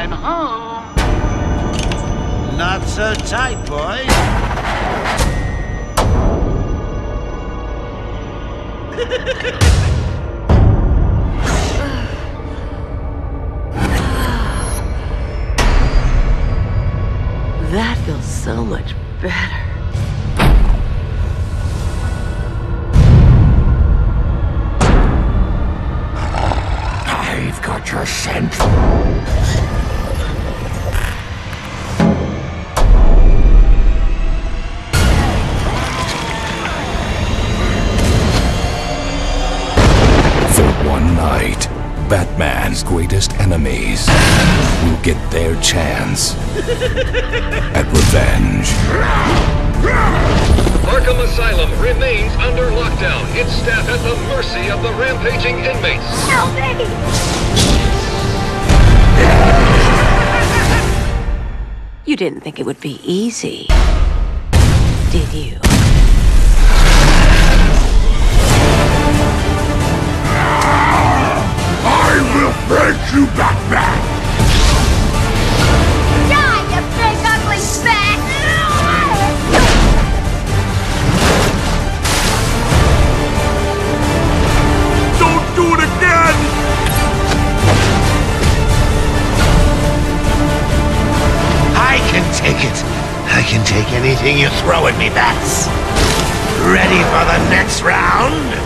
I'm home. Not so tight, boys. that feels so much better. For one night, Batman's greatest enemies will get their chance at revenge. Arkham Asylum remains under lockdown. Its staff at the mercy of the rampaging inmates. Help me! You didn't think it would be easy, did you? I will break you, Batman! Die, you big ugly bat! Don't do it again! I can take it. I can take anything you throw at me, Bats. Ready for the next round?